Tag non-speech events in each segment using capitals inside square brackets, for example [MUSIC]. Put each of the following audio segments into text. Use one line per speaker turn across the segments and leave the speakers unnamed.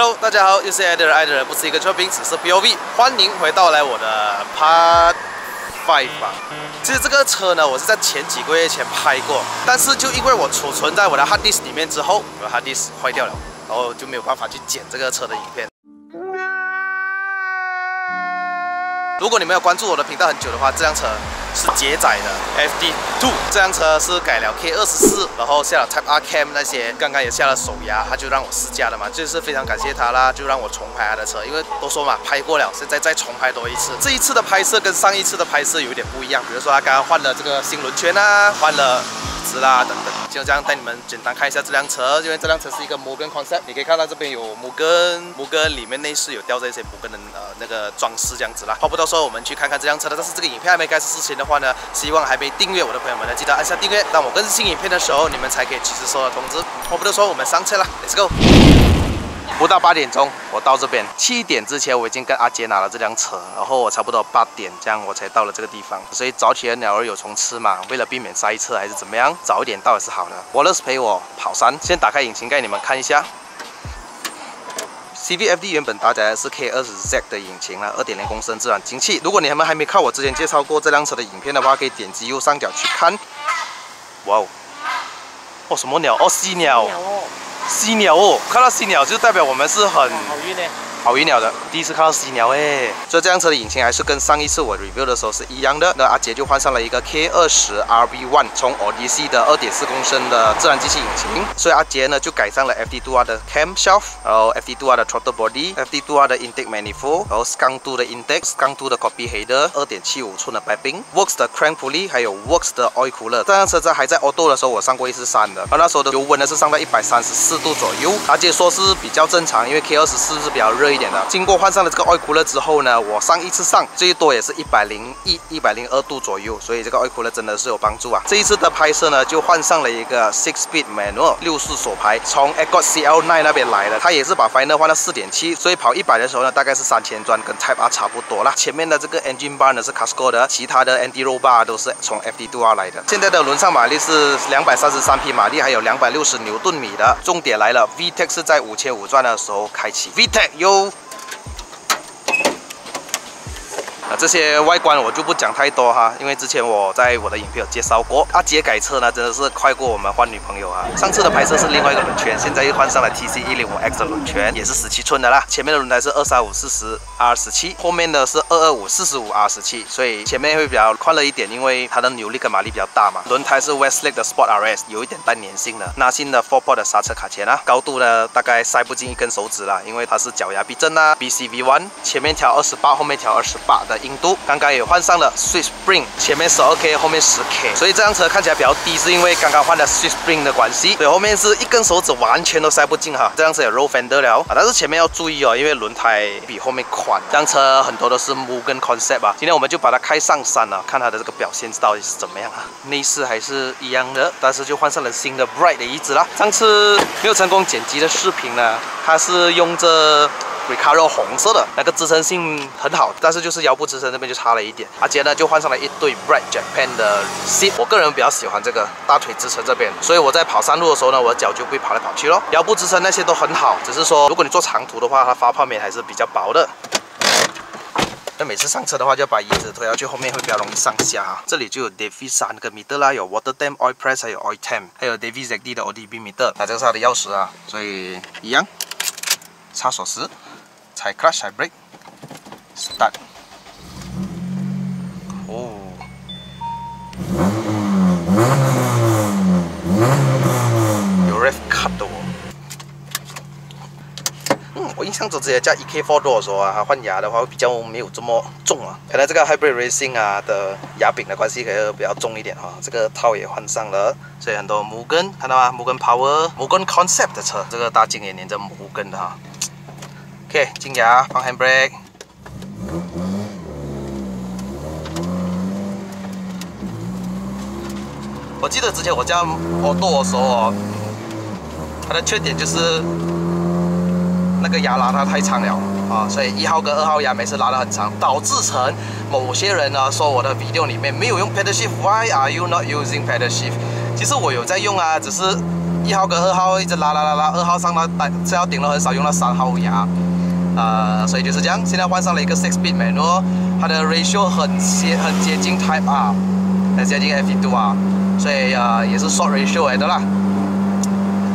Hello，大家好，又是爱的人，爱的人不是一个车评，只是 POV。欢迎回到来我的 Part Five 吧。其实这个车呢，我是在前几个月前拍过，但是就因为我储存在我的 Hard Disk 里面之后，我的 Hard Disk 坏掉了，然后就没有办法去剪这个车的影片。如果你没有关注我的频道很久的话，这辆车是捷载的 FD Two，。这辆车是改了 K 二十四，然后下了 Type R Cam 那些，刚刚也下了手压，他就让我试驾了嘛，就是非常感谢他啦，就让我重拍他的车，因为都说嘛，拍过了，现在再重拍多一次。这一次的拍摄跟上一次的拍摄有点不一样，比如说他刚刚换了这个新轮圈啊，换了。啦等等，就这样带你们简单看一下这辆车，因为这辆车是一个摩根 concept，你可以看到这边有摩根，摩根里面内饰有吊着一些摩根的呃那个装饰这样子啦。话不多说，我们去看看这辆车的。但是这个影片还没开始之前的话呢，希望还没订阅我的朋友们呢，记得按下订阅，当我更新影片的时候，你们才可以及时收到通知。话不多说，我们上车了，Let's go。不到八点钟，我到这边。七点之前我已经跟阿杰拿了这辆车，然后我差不多八点这样我才到了这个地方。所以早起的鸟儿有虫吃嘛，为了避免塞车还是怎么样，早一点到也是好的。w a l l a c e 陪我跑山，先打开引擎盖，你们看一下。CVFD 原本搭载的是 K20Z 的引擎了，二点零公升自然进气。如果你们还没看我之前介绍过这辆车的影片的话，可以点击右上角去看。哇哦，哦什么鸟？哦犀鸟。犀鸟哦，看到犀鸟就代表我们是很好运呢。好鱼鸟的，第一次看到犀鸟哎，所以这辆车的引擎还是跟上一次我 review 的时候是一样的。那阿杰就换上了一个 K 二十 RB One，从 Odyssey 的二点四公升的自然进气引擎，所以阿杰呢就改上了 FD2R 的 Cam Shelf，然后 FD2R 的 Throttle Body，FD2R 的 Intake Manifold，然后 Skunk 的 Intake，Skunk 的 Copy Header，二点七五寸的 Piping，Works 的 Crank Pulley，还有 Works 的 Oil Cooler。这辆车在还在 Auto 的时候，我上过一次山的，而那时候的油温呢是上到一百三十四度左右，阿杰说是比较正常，因为 K 二十四是比较热点的。经过换。上了这个 oil cooler 之后呢，我上一次上最多也是一百零一、一百零二度左右，所以这个 oil cooler 真的是有帮助啊。这一次的拍摄呢，就换上了一个 six speed manual 六速手排，从 e c o CL9 那边来的，它也是把 final 换到四点七，所以跑一百的时候呢，大概是三千转，跟 Type R 差不多啦。前面的这个 engine bar 呢是 Casco 的，其他的 anti roll bar 都是从 FD2R 来的。现在的轮上马力是两百三十三匹马力，还有两百六十牛顿米的。重点来了，VTEC 是在五千五转的时候开启，VTEC 有。啊，这些外观我就不讲太多哈，因为之前我在我的影片有介绍过。阿杰改车呢，真的是快过我们换女朋友啊！上次的拍摄是另外一个轮圈，现在又换上了 TC 一零五 X 的轮圈，也是十七寸的啦。前面的轮胎是二三五四十 R 十七，后面的是二二五四十五 R 十七，所以前面会比较宽了一点，因为它的扭力跟马力比较大嘛。轮胎是 Westlake 的 Sport RS，有一点带粘性的。纳新的 Four Port 的刹车卡钳啊，高度呢大概塞不进一根手指了，因为它是脚牙避震啊。BCV One 前面调二十八，后面调二十八的硬度，刚刚也换上了 Swiss Spring，前面十二 K，后面十 K，所以这辆车看起来比较低，是因为刚刚换了 Swiss Spring 的关系。所以，后面是一根手指完全都塞不进哈。这辆车有 Roll Fender 了啊，但是前面要注意哦，因为轮胎比后面宽。这辆车很多都是 Mugen Concept 啊，今天我们就把它开上山了，看它的这个表现到底是怎么样啊。内饰还是一样的，但是就换上了新的 Bright 的椅子啦。上次没有成功剪辑的视频呢，它是用着。Recaro 红色的那个支撑性很好，但是就是腰部支撑这边就差了一点。阿杰呢就换上了一对 Red Japan 的 seat，我个人比较喜欢这个大腿支撑这边，所以我在跑山路的时候呢，我的脚就会跑来跑去咯。腰部支撑那些都很好，只是说如果你做长途的话，它发泡棉还是比较薄的。那每次上车的话，就要把椅子推下去，后面会比较容易上下哈。这里就有 Davy 三个米德啦，有 Water Dam Oil Press，还有 Oil Tem，还有 Davy ZD 的 ODB 米德。那这个是它的钥匙啊，所以一样，插锁匙。踩 clutch，踩 brake，start。哦，有 rev cut 的哦。嗯，我印象中之前加 EK4 多的时候啊，它换牙的话会比较没有这么重啊。可能这个 hybrid racing 啊的牙柄的关系，可能比较重一点哈。这个套也换上了，所以很多摩根看到吗？摩根 power，摩根 concept 的车，这个大镜也连着摩根的哈。OK，进牙，放 handbrake。我记得之前我这样我剁的时候哦，它的缺点就是那个牙拉它太长了啊，所以一号跟二号牙每次拉得很长，导致成某些人呢说我的 video 里面没有用 pedal shift，Why are you not using pedal shift？其实我有在用啊，只是一号跟二号一直拉拉拉拉，二号上到带这号顶了很少用到三号牙，呃，所以就是这样。现在换上了一个 six bit menu 它的 ratio 很接很接近 Type R，很接近 FE2 啊，所以呃也是 short ratio 来的啦。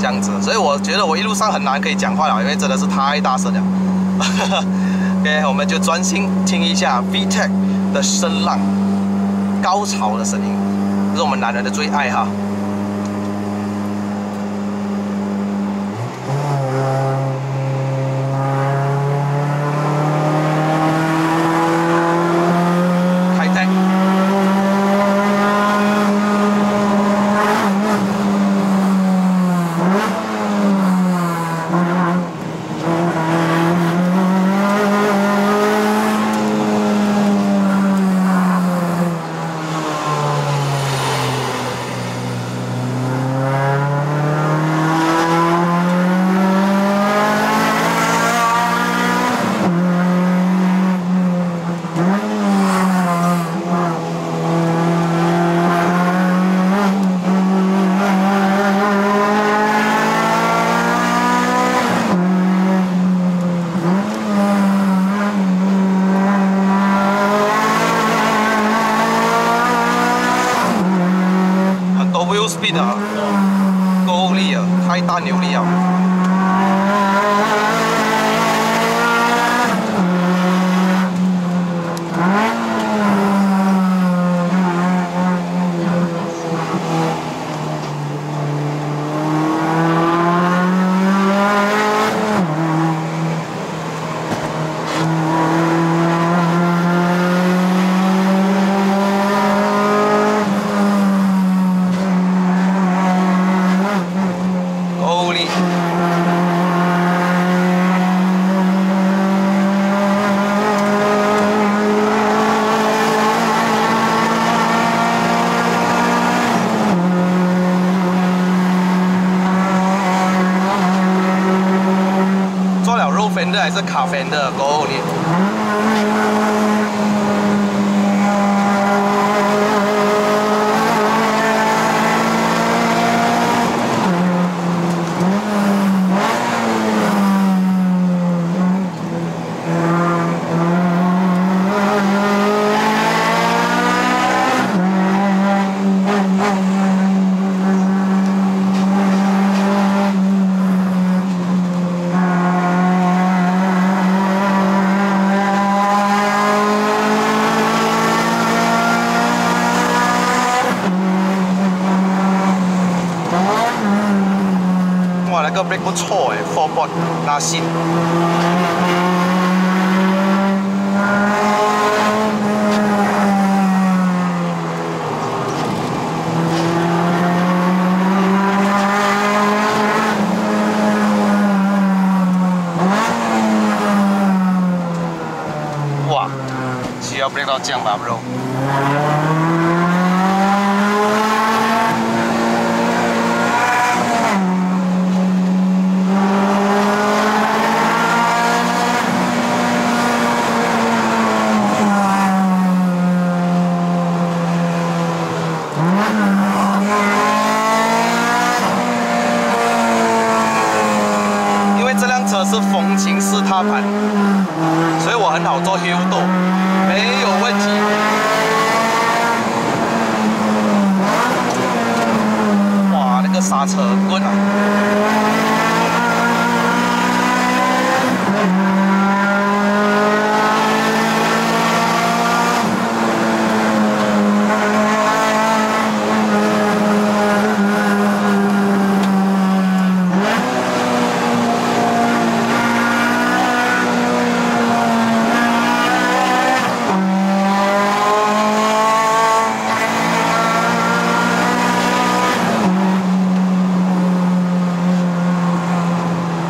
这样子，所以我觉得我一路上很难可以讲话了，因为真的是太大声了。[LAUGHS] OK，我们就专心听一下 VTEC 的声浪，高潮的声音，这是我们男人的最爱哈。错哎，four board 拉新。哇，需要 break 到这样吧，bro？是风琴式踏板，所以我很好做 hill 斗，没有问题。哇，那个刹车棍啊！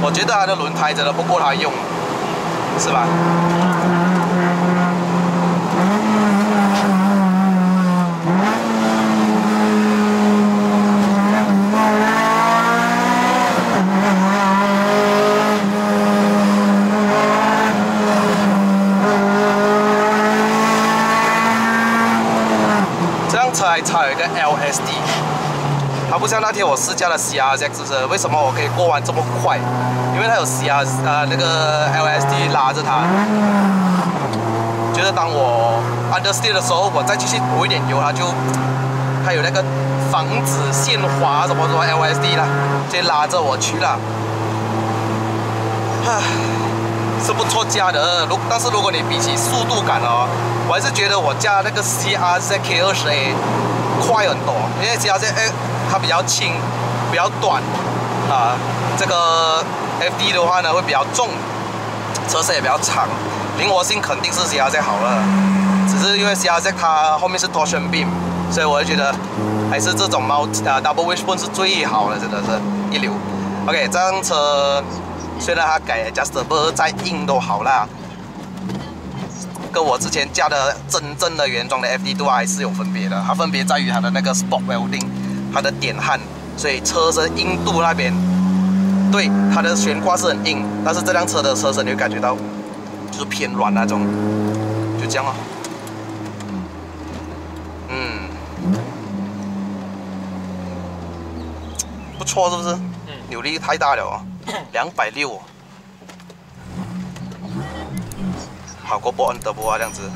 我觉得它的轮胎真的不够它用，是吧？这辆车还差有一个 LSD，它不像那天我试驾的 CRZ，是不是？为什么我可以过弯这么快？因为它有 CR 呃那个 LSD 拉着它。觉得当我 understeer 的时候，我再继续补一点油，它就它有那个防止限滑什么什么 LSD 啦，就拉着我去了。唉，是不错驾的。如但是如果你比起速度感哦，我还是觉得我驾那个 CRZ K20A 快很多，因为 CRZ A 它比较轻，比较短啊。这个 FD 的话呢会比较重，车身也比较长。灵活性肯定是 CRZ 好了，只是因为 CRZ 它后面是 torsion beam，所以我就觉得还是这种猫啊 double wishbone 是最好的，真的是一流。OK，这辆车虽然它改 adjustable 再硬都好啦，跟我之前加的真正的原装的 FD 度还是有分别的。它分别在于它的那个 sport welding，它的点焊，所以车身硬度那边，对它的悬挂是很硬，但是这辆车的车身你会感觉到。就是偏软那种，就这样哦。嗯，不错是不是？扭力太大了哦，两百六，好过波恩德波啊这样子。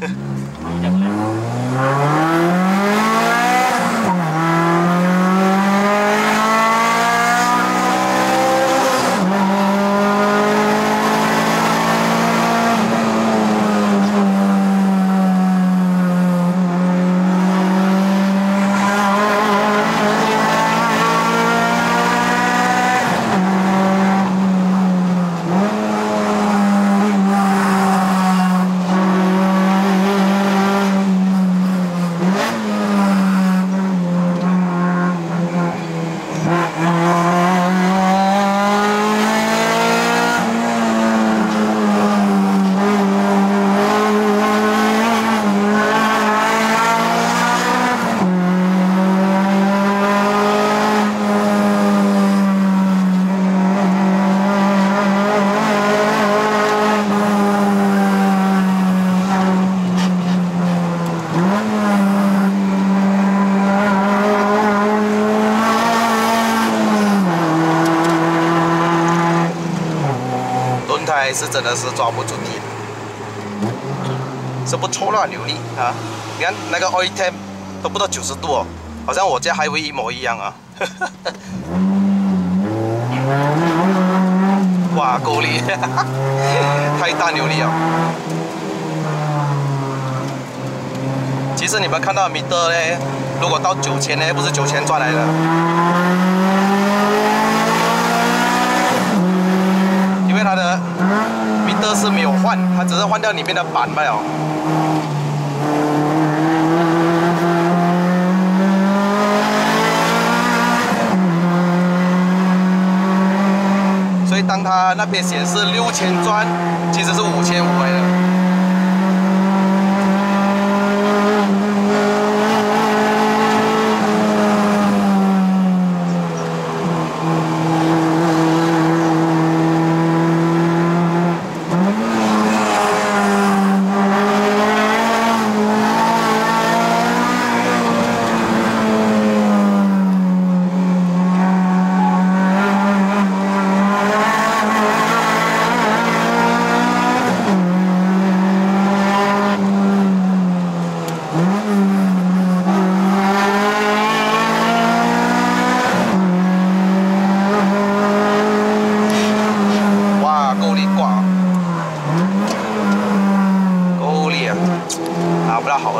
[LAUGHS] 是真的是抓不住地，是不错了，扭力啊！你看那个 oil temp 都不到九十度哦，好像我家海威一模一样啊！哇，够力，太大扭力了！其实你们看到米德呢，如果到九千呢，不是九千转来的。它的这是没有换，它只是换掉里面的板罢了。所以当它那边显示六千转，其实是五千五百的。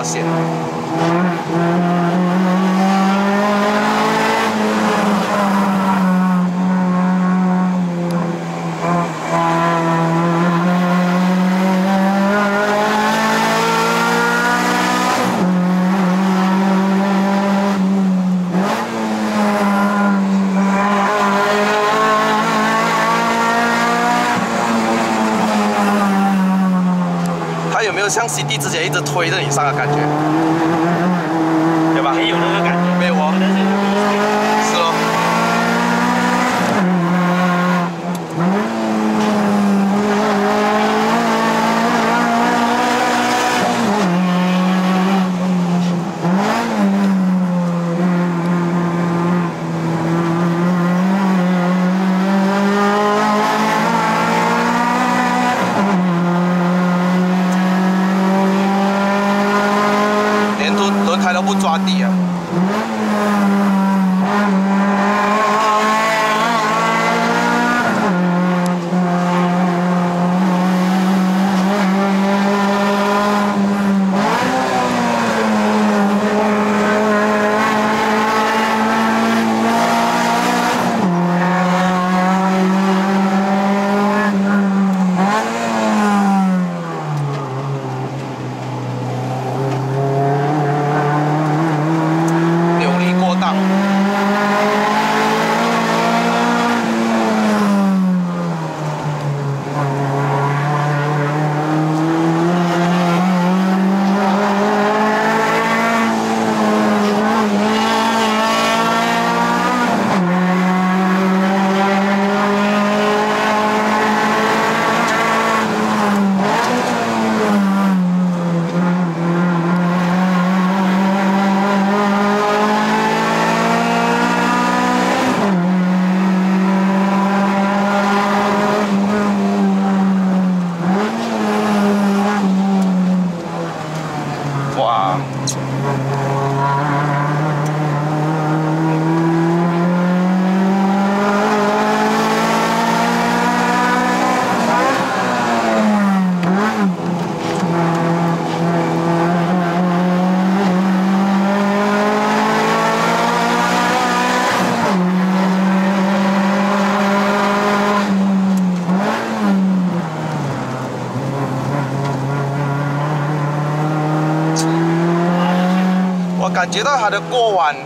像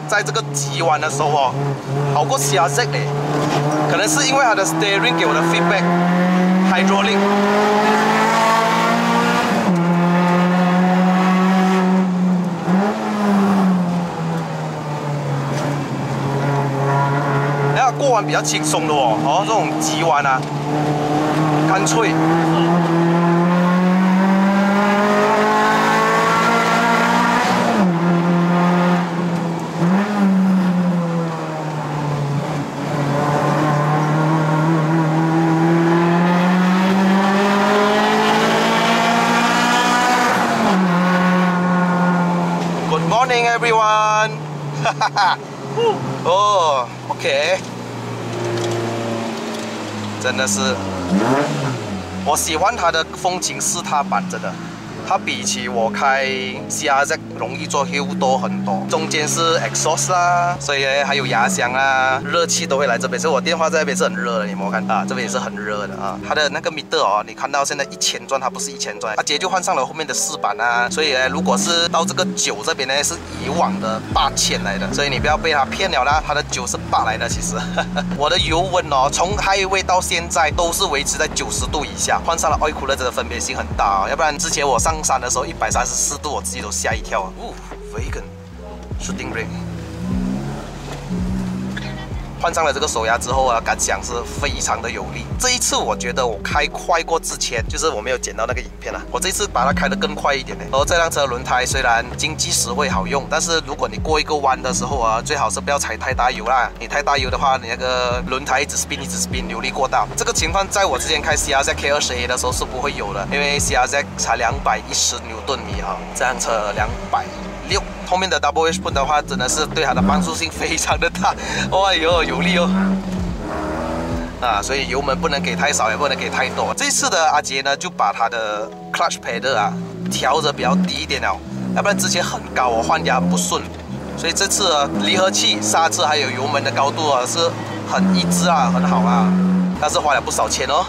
在这个急弯的时候哦，好过 CRZ 嘞，可能是因为它的 steering 给我的 feedback hydraulic。然后过弯比较轻松的哦，哦这种急弯啊，干脆。哈 [LAUGHS] 哈哦 OK 真的是我喜欢它的风景四踏板真的。它比起我开 CRZ 容易做 hill 多很多，中间是 exhaust 啦，所以还有压箱啊，热气都会来这边。所以我电话在那边是很热的，你们看啊？这边也是很热的啊。它的那个 meter 哦，你看到现在一千转，它不是一千转，它直接就换上了后面的四板啊。所以呢如果是到这个九这边呢，是以往的八千来的，所以你不要被它骗了啦，它的九是八来的。其实 [LAUGHS] 我的油温哦，从 highway 到现在都是维持在九十度以下，换上了 oil cooler 的分别性很大啊，要不然之前我上。上山的时候一百三十四度，我自己都吓一跳啊！呜，vegan，是定锐。换上了这个手压之后啊，感想是非常的有力。这一次我觉得我开快过之前，就是我没有剪到那个影片啊。我这次把它开得更快一点呢。然后这辆车轮胎虽然经济实惠好用，但是如果你过一个弯的时候啊，最好是不要踩太大油啦。你太大油的话，你那个轮胎一直 spin 一直 spin，扭力过大。这个情况在我之前开 CRZ K 二十 A 的时候是不会有的，因为 CRZ 才两百一十牛顿米啊，这辆车两百。后面的 Double H 喷的话，真的是对它的帮助性非常的大。[LAUGHS] 哎呦，有力哦！啊，所以油门不能给太少，也不能给太多。这次的阿杰呢，就把他的 Clutch Pedal 啊调的比较低一点了，要不然之前很高，我换压不顺。所以这次离合器、刹车还有油门的高度啊，是很一致啊，很好啊。但是花了不少钱哦。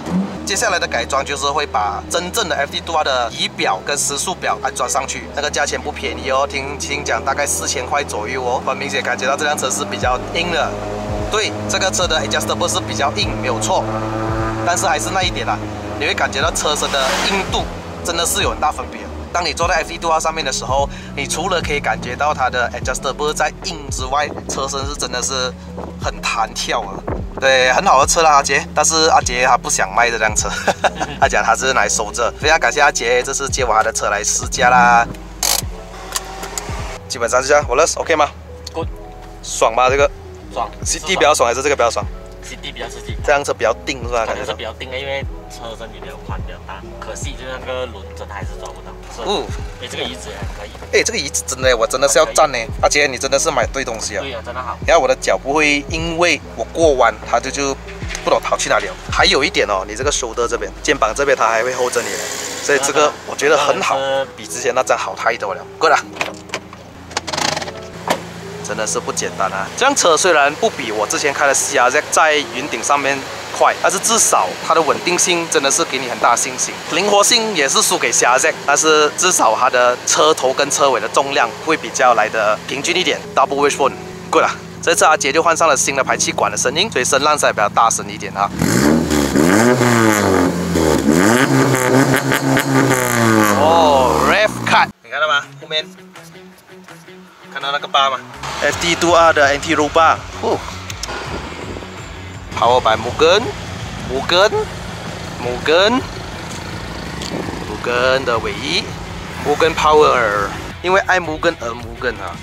接下来的改装就是会把真正的 FD 2的仪表跟时速表安装上去，那个价钱不便宜哦，听听讲大概四千块左右哦。很明显感觉到这辆车是比较硬的，对，这个车的 Adjustable 是比较硬，没有错。但是还是那一点啦，你会感觉到车身的硬度真的是有很大分别。当你坐在 FD 2上面的时候，你除了可以感觉到它的 Adjustable 在硬之外，车身是真的是很弹跳啊。对，很好的车啦，阿杰。但是阿杰他不想卖这辆车，[LAUGHS] 他讲他是来收着。非常感谢阿杰，这次借我他的车来试驾啦。基本上是这样，我乐 OK 吗
？Good，
爽吧？这个
爽。
CD 比较爽还是这个比较爽
？CD 比较刺激。
这辆车比较定是吧？
感觉是比较定的，因为车身有点宽比较大，可惜就那个轮真的还是抓不到。哦，哎，这个椅子还可以。哎，这个椅子真的，我真的是要赞呢。阿杰，你真的是买对东西啊。对呀，真的好。
你看我的脚不会因为我过弯，它就就不懂逃去哪里了。还有一点哦，你这个手的这边、肩膀这边，它还会 hold 着你，所以这个我觉得很好，比之前那张好太多了。过来，真的是不简单啊。这辆车虽然不比我之前开的 CRZ 在云顶上面。快，但是至少它的稳定性真的是给你很大信心，灵活性也是输给 CRZ，但是至少它的车头跟车尾的重量会比较来的平均一点。Double wishbone，good 了。这次阿杰就换上了新的排气管的声音，所以声浪才比较大声一点啊。哦，Rev cut，你看到吗？后面看到那个八吗？FD2R 的 Anti Roll Bar，哦。Power by Mugen，Mugen，Mugen，Mugen 的尾翼，Mugen Power，因为爱 Mugen 而 Mugen 啊，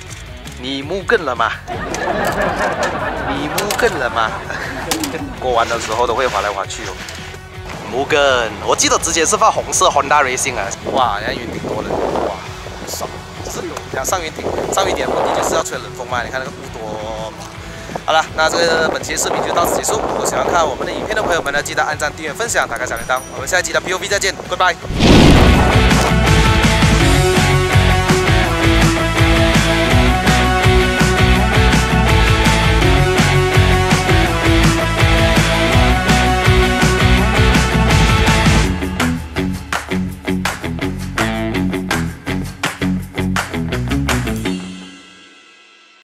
你 Mugen 了吗？你 Mugen 了吗？过弯的时候都会滑来滑去哦。Mugen，我记得之前是放红色 Honda Racing 啊，哇，人家云顶多人，哇，爽，想上云顶，上云顶目的就是要吹冷风嘛，你看那个雾多。好了，那这个本期视频就到此结束。如果喜欢看我们的影片的朋友们呢，记得按赞、订阅、分享、打开小铃铛。我们下一集的 POV 再见，拜拜。